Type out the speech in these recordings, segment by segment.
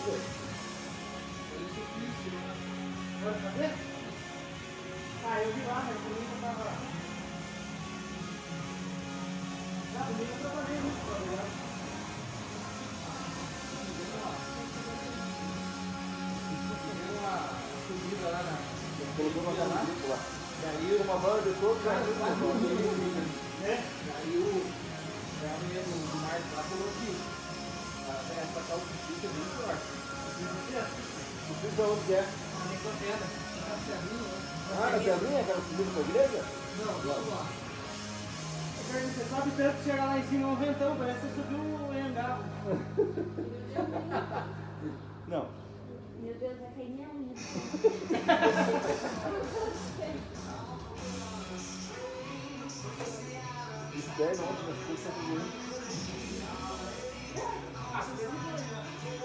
Pode fazer? Ah, eu vi lá, mas comigo não tava lá. Ah, comigo eu trabalhei muito, tá uma subida lá na. Colocou uma lá. Daí Uma banda de todos Cara? Daí o. Não precisa onde que é. Contenda. Tá certinho, né? Ah, na Serrinha, aquela subida pra igreja? Não, vamos lá. Você sobe tanto que chega lá em cima é um ventão, parece que você subiu um engavo. Não. Meu Deus, vai cair minha unha. Ontem, mas ficou sempre ruim. Já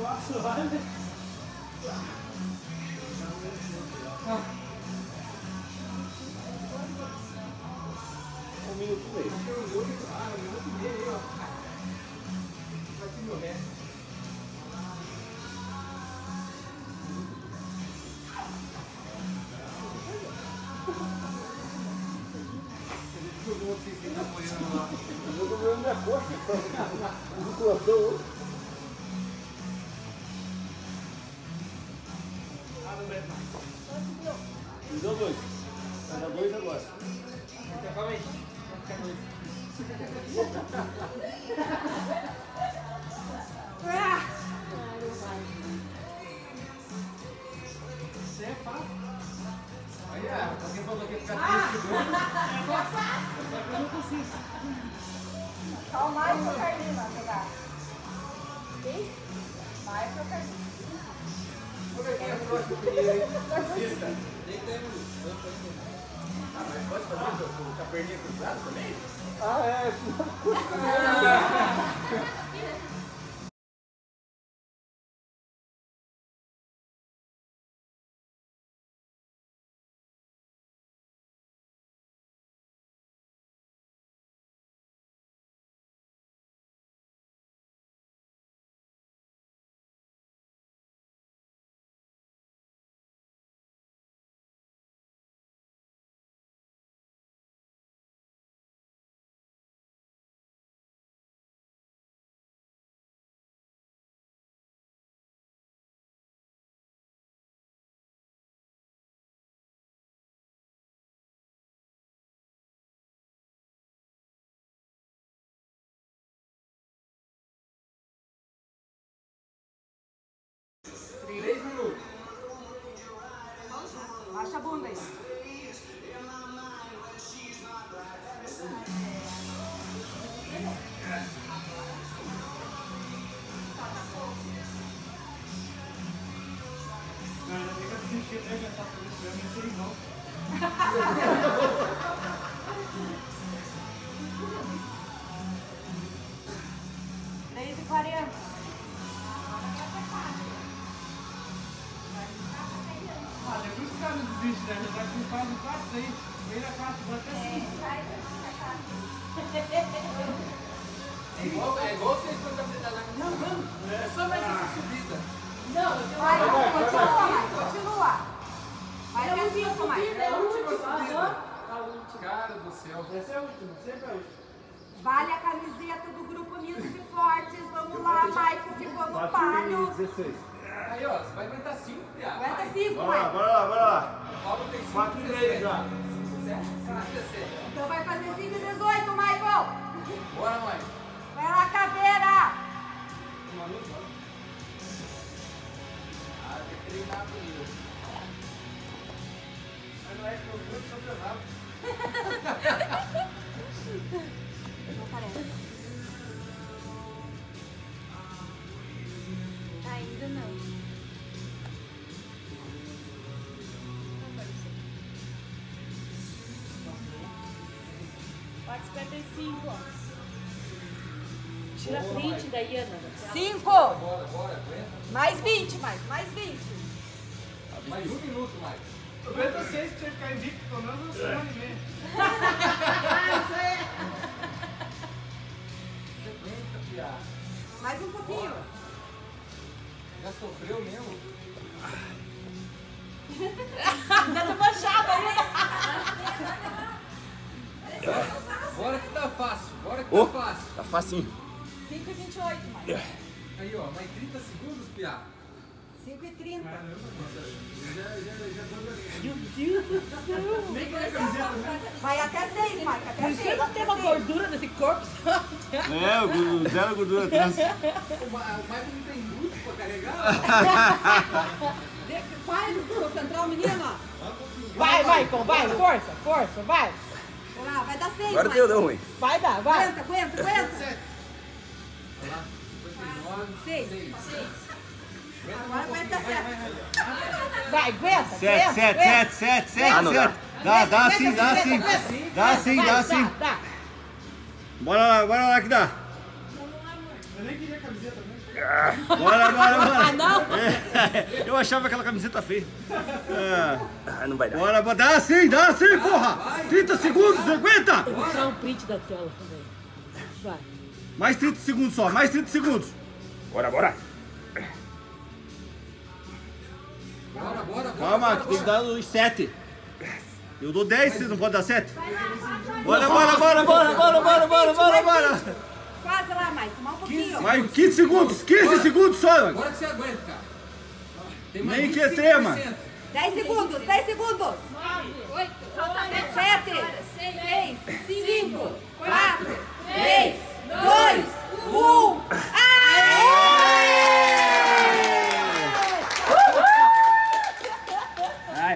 suar, suar, suar, né? Um minuto e meio. Eu tô vendo minha coxa. Musculação hoje. Me deu dois. Vai dar dois agora. Então, calma aí. Vai ficar dois. Isso é fácil. Olha, alguém falou que ia ficar 30 segundos. Eu não consigo. Só o Maicon e o Carlinhos vai pegar. Quem? Maicon e o Carlinhos. Ver quem é o próximo primeiro, hein? Assista. Ah, mas pode fazer com com a perninha cruzada também? Ah, é. que até adiantar tudo isso mesmo, não sei não. E quarenta. Ah, depois que o cara não desiste, né? Já tá com quase quatro aí. Vem a quatro, vai até cinco. É igual, é igual vocês quando 16. Aí, ó, você vai aguentar cinco, piada. Aguenta cinco, Bora lá, bora lá, bora lá. O Paulo tem cinco. Quatro e meio já. 17. Então vai fazer cinco e dezoito, Maicon. Bora, mãe. Vai lá, caveira. Ah, tem que treinar primeiro. Mas não é que os grupos são pesados. 55, ó. Tira print daí, Ana. 5. Bora, bora, aguenta. Mais 20, mais. Mais 20. Mais um minuto, Mike. Aguenta seis pra você ficar invicto, pelo menos uma semana e meia. Você aguenta, Pia. Mais um pouquinho. Já sofreu mesmo? Ainda tô manchada aí. Bora que tá fácil, bora que Ô. tá fácil. Tá facinho. 5 e 28, mais. Aí, ó, mais 30 segundos, Pia. 5 e 30. Já, já, já tô Meu Deus do céu. Nem que a camiseta, né? Vai até 6, Mike. Até 6. Você não tem uma gordura nesse corpo. É, zero gordura trans. O Michael não tem glúteo pra carregar? Vai, concentrar o menino. Vai, vai, Tom, vai, força, força, vai. Olha lá, vai dar 6, Agora deu, deu ruim. Vai dar, vai. Aguenta, aguenta, aguenta. Olha lá, 59, 6. 6. Agora aguenta 7. Vai, aguenta, Sete, aguenta, sete, sete, sete, sete, Ah, não sete. Dá, dá sim, dá sim. Dá sim, Vai, dá sim. Dá, Bora lá, bora lá que dá. Eu nem queria a camiseta, né? Bora, bora, bora. Ah, não? É, eu achava aquela camiseta feia. É, Ah, não vai dar. bora, bora. Dá sim, dá sim, porra. 30 segundos, aguenta. Eu vou tirar um print da tela também. Vai. Mais 30 segundos só, mais 30 segundos. Bora, bora. Bora, bora, bora. Calma, bora, que tem que dar os 7. Eu dou 10, você não pode dar 7? Bora, bora, bora, bora, bora, bora, bora, bora, bora. Quase lá, Mike. Mais um pouquinho. Mais 15 segundos, 15 Bora. segundos só. mano. Agora que você aguenta, cara. Tem mais Nem que 25%. trema. 10 segundos, 10 segundos. 7, 6, 5, 4,